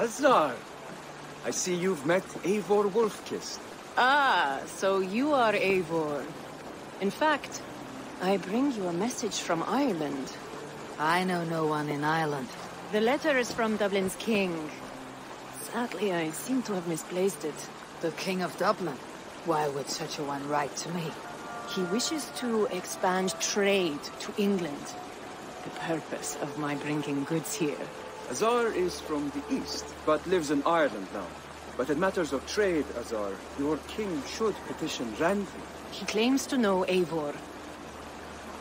Azar! I see you've met Eivor Wolf-Kissed. Ah, so you are Eivor. In fact, I bring you a message from Ireland. I know no one in Ireland. The letter is from Dublin's king. Sadly, I seem to have misplaced it. The King of Dublin? Why would such a one write to me? He wishes to expand trade to England. The purpose of my bringing goods here. Azar is from the east, but lives in Ireland now. But in matters of trade, Azar, your king should petition Randvi. He claims to know Eivor.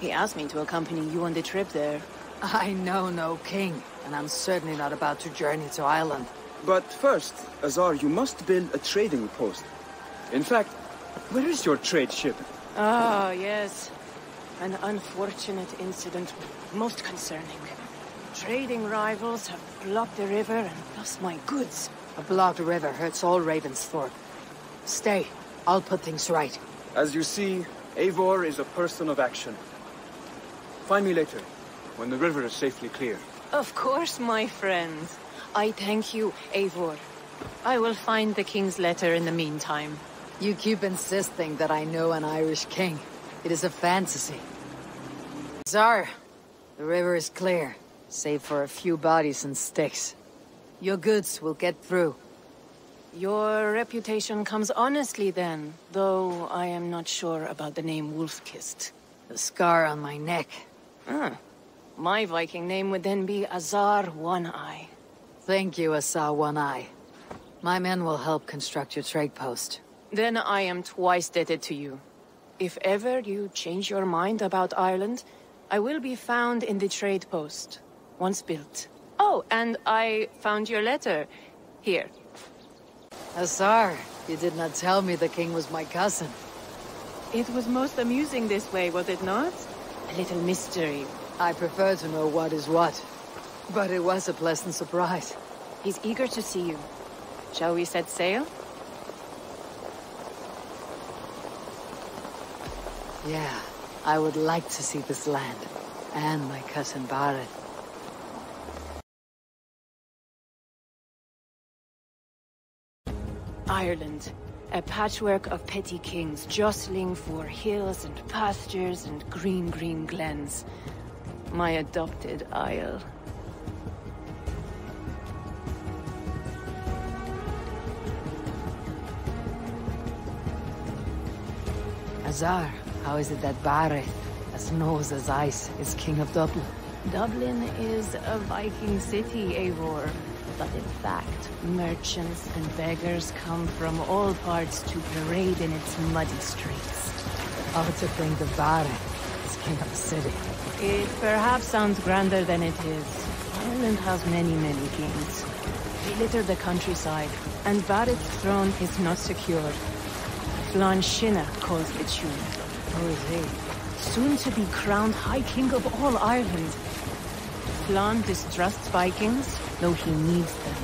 He asked me to accompany you on the trip there. I know no king, and I'm certainly not about to journey to Ireland. But first, Azar, you must build a trading post. In fact, where is your trade ship? Ah, yes. An unfortunate incident, most concerning. Trading rivals have blocked the river and thus my goods. A blocked river hurts all Ravensthorpe. Stay. I'll put things right. As you see, Eivor is a person of action. Find me later, when the river is safely clear. Of course, my friend. I thank you, Eivor. I will find the king's letter in the meantime. You keep insisting that I know an Irish king. It is a fantasy. Azar, the river is clear, save for a few bodies and sticks. Your goods will get through. Your reputation comes honestly then, though I am not sure about the name Wolf-Kissed. The scar on my neck. Ah. My Viking name would then be Azar One Eye. Thank you, Azar One Eye. My men will help construct your trade post. Then I am twice indebted to you. If ever you change your mind about Ireland, I will be found in the trade post, once built. Oh, and I found your letter. Here. Azar, you did not tell me the king was my cousin. It was most amusing this way, was it not? A little mystery. I prefer to know what is what. But it was a pleasant surprise. He's eager to see you. Shall we set sail? Yeah, I would like to see this land. And my cousin Barid. Ireland. A patchwork of petty kings jostling for hills and pastures and green, green glens. My adopted isle. Azar, how is it that Barid, as knows as ice, is king of Dublin? Dublin is a Viking city, Eivor. But in fact, merchants and beggars come from all parts to parade in its muddy streets. How to think of Barid as king of the city? It perhaps sounds grander than it is. Ireland has many, many kings. They litter the countryside, and Barid's throne is not secured. Flann Sinna calls tune. Who oh, is he? Soon to be crowned High King of all Ireland. Flann distrusts Vikings, though he needs them.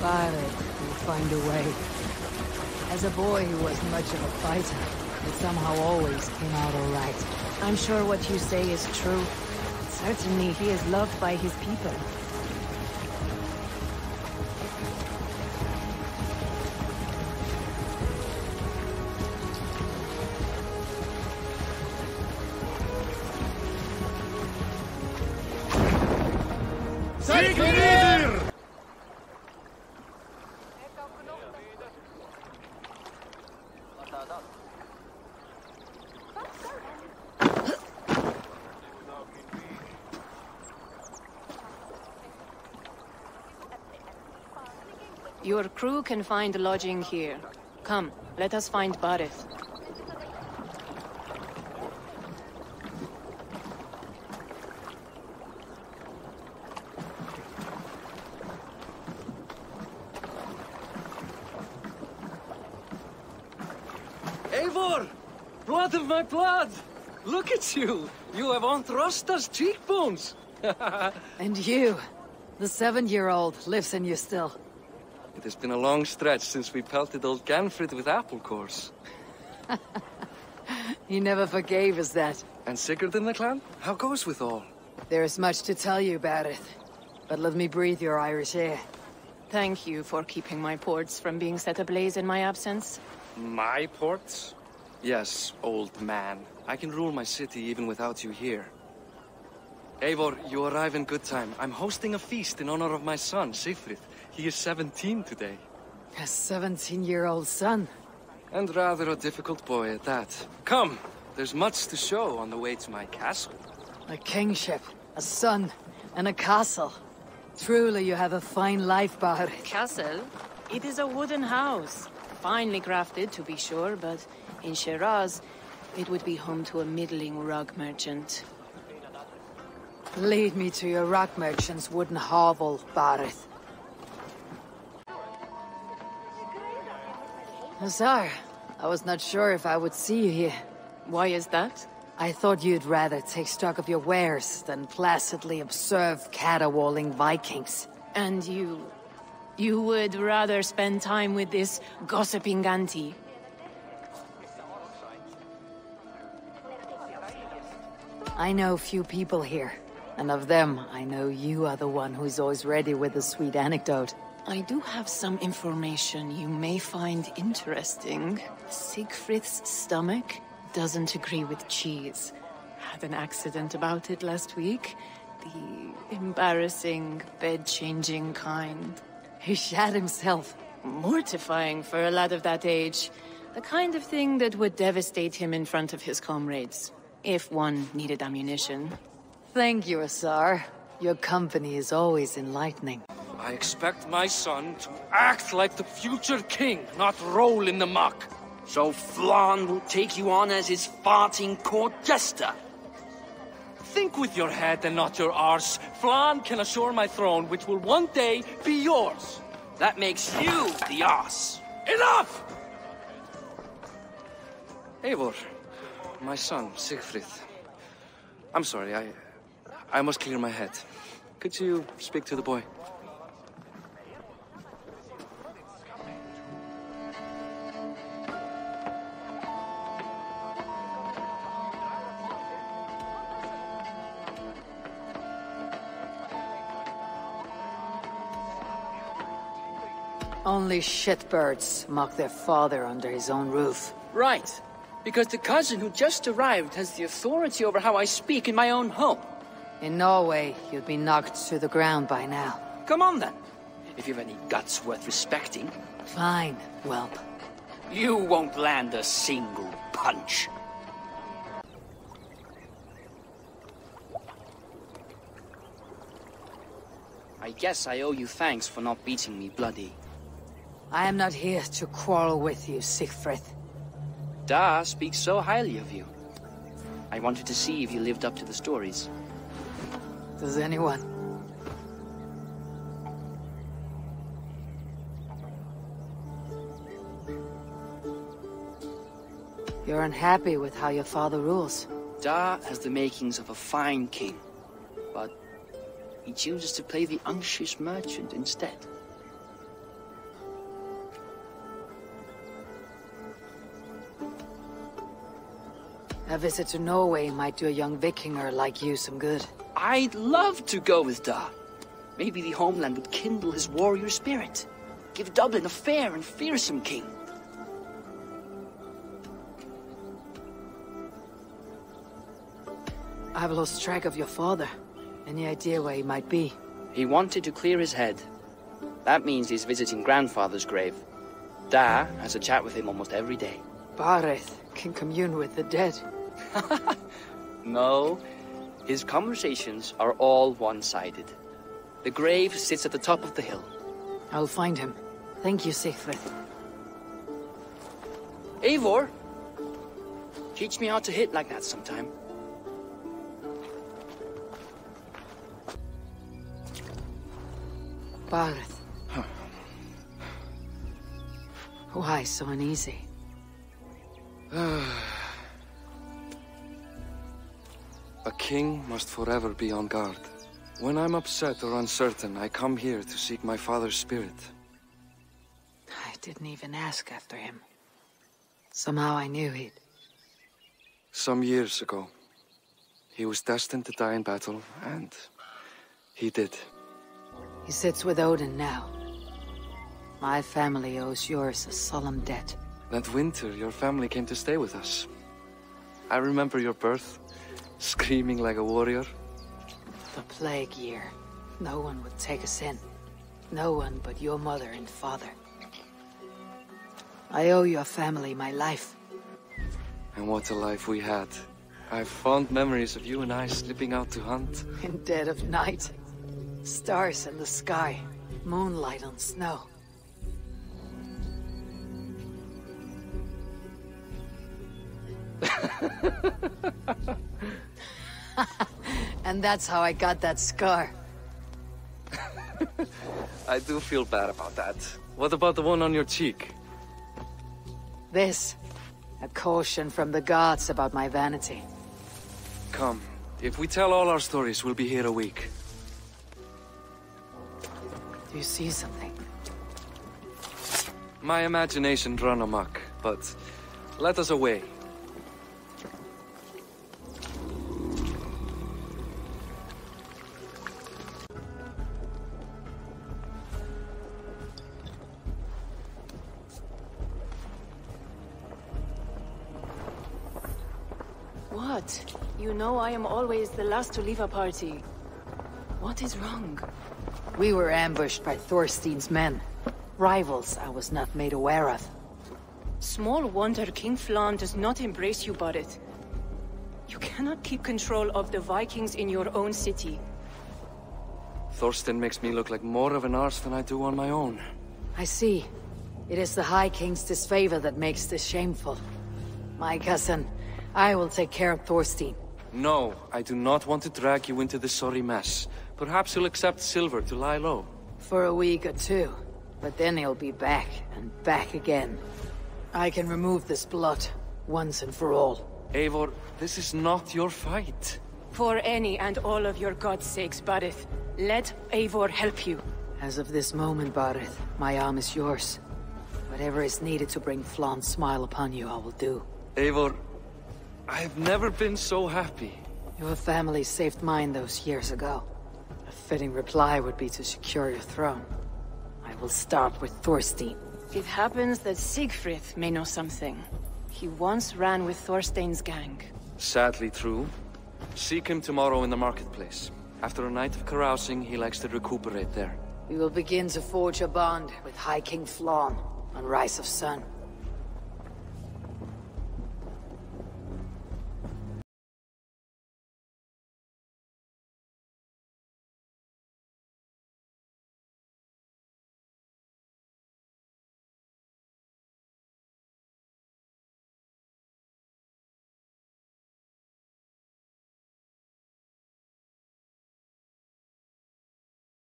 Barid will find a way. As a boy who wasn't much of a fighter, it somehow always came out alright. I'm sure what you say is true. Certainly he is loved by his people. Your crew can find lodging here. Come, let us find Barid. Eivor! Blood of my blood! Look at you! You have Aunt Rosta's cheekbones! And you, the seven-year-old, lives in you still. It has been a long stretch since we pelted old Ganfrid with apple cores. He never forgave us that. And Sigurd in the clan? How goes with all? There is much to tell you, Barid. But let me breathe your Irish air. Thank you for keeping my ports from being set ablaze in my absence. My ports? Yes, old man. I can rule my city even without you here. Eivor, you arrive in good time. I'm hosting a feast in honor of my son, Sigfrid. He is 17 today. A 17-year-old son. And rather a difficult boy at that. Come, there's much to show on the way to my castle. A kingship, a son, and a castle. Truly you have a fine life, Barid. Castle? It is a wooden house. Finely crafted, to be sure, but in Shiraz, it would be home to a middling rug merchant. Lead me to your rug merchant's wooden hovel, Barid. Azar, I was not sure if I would see you here. Why is that? I thought you'd rather take stock of your wares than placidly observe caterwauling Vikings. And you... You would rather spend time with this gossiping auntie? I know few people here, and of them, I know you are the one who's always ready with a sweet anecdote. I do have some information you may find interesting. Siegfried's stomach doesn't agree with cheese. Had an accident about it last week. The embarrassing, bed-changing kind. He shat himself. Mortifying for a lad of that age. The kind of thing that would devastate him in front of his comrades. If one needed ammunition. Thank you, Azar. Your company is always enlightening. I expect my son to act like the future king, not roll in the muck. So Flann will take you on as his farting court jester? Think with your head and not your arse. Flann can assure my throne, which will one day be yours. That makes you the ass. Enough! Eivor, my son, Siegfried. I'm sorry, I... I must clear my head. Could you speak to the boy? Only shitbirds mock their father under his own roof. Right. Because the cousin who just arrived has the authority over how I speak in my own home. In Norway, you'd be knocked to the ground by now. Come on then. If you've any guts worth respecting. Fine, whelp. You won't land a single punch. I guess I owe you thanks for not beating me bloody. I am not here to quarrel with you, Siegfried. Da speaks so highly of you. I wanted to see if you lived up to the stories. Does anyone? You're unhappy with how your father rules. Da has the makings of a fine king, but he chooses to play the unctuous merchant instead. A visit to Norway might do a young Vikinger like you some good. I'd love to go with Da. Maybe the homeland would kindle his warrior spirit. Give Dublin a fair and fearsome king. I've lost track of your father. Any idea where he might be? He wanted to clear his head. That means he's visiting grandfather's grave. Da has a chat with him almost every day. Barid can commune with the dead. No, his conversations are all one-sided. The grave sits at the top of the hill. I'll find him. Thank you, Siegfried. Eivor! Teach me how to hit like that sometime. Barid. Why so uneasy? Ah. King must forever be on guard. When I'm upset or uncertain, I come here to seek my father's spirit. I didn't even ask after him. Somehow I knew he'd... Some years ago, he was destined to die in battle, and he did. He sits with Odin now. My family owes yours a solemn debt. That winter, your family came to stay with us. I remember your birth, screaming like a warrior. The plague year. No one would take us in. No one but your mother and father. I owe your family my life. And what a life we had. I have fond memories of you and I slipping out to hunt. In dead of night. Stars in the sky. Moonlight on snow. and that's how I got that scar. I do feel bad about that. What about the one on your cheek? This. A caution from the gods about my vanity. Come. If we tell all our stories, we'll be here a week. Do you see something? My imagination run amok, but let us away. What? You know I am always the last to leave a party. What is wrong? We were ambushed by Thorstein's men. Rivals I was not made aware of. Small wonder King Flann does not embrace you, Barid. You cannot keep control of the Vikings in your own city. Thorstein makes me look like more of an arse than I do on my own. I see. It is the High King's disfavor that makes this shameful. My cousin, I will take care of Thorstein. No, I do not want to drag you into this sorry mess. Perhaps you'll accept silver to lie low. For a week or two. But then he'll be back, and back again. I can remove this blot, once and for all. Eivor, this is not your fight. For any and all of your god's sakes, Barid, let Eivor help you. As of this moment, Barid, my arm is yours. Whatever is needed to bring Flann's smile upon you, I will do. Eivor, I have never been so happy. Your family saved mine those years ago. A fitting reply would be to secure your throne. I will start with Thorstein. It happens that Siegfried may know something. He once ran with Thorstein's gang. Sadly true. Seek him tomorrow in the marketplace. After a night of carousing, he likes to recuperate there. We will begin to forge a bond with High King Flann on Rise of Sun.